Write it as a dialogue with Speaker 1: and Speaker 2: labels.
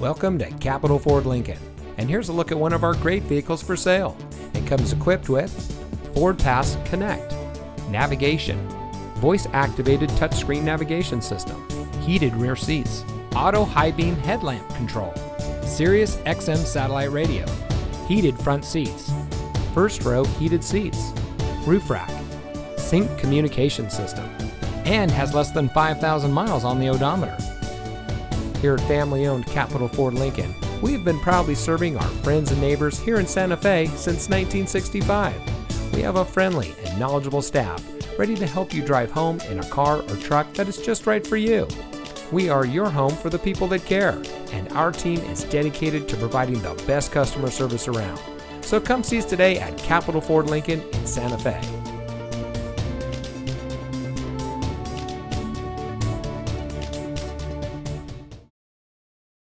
Speaker 1: Welcome to Capitol Ford Lincoln. And here's a look at one of our great vehicles for sale. It comes equipped with Ford Pass Connect, navigation, voice activated touchscreen navigation system, heated rear seats, auto high beam headlamp control, Sirius XM satellite radio, heated front seats, first row heated seats, roof rack, sync communication system, and has less than 5,000 miles on the odometer. Here at family owned Capitol Ford Lincoln, we have been proudly serving our friends and neighbors here in Santa Fe since 1965. We have a friendly and knowledgeable staff ready to help you drive home in a car or truck that is just right for you. We are your home for the people that care, and our team is dedicated to providing the best customer service around. So come see us today at Capitol Ford Lincoln in Santa Fe.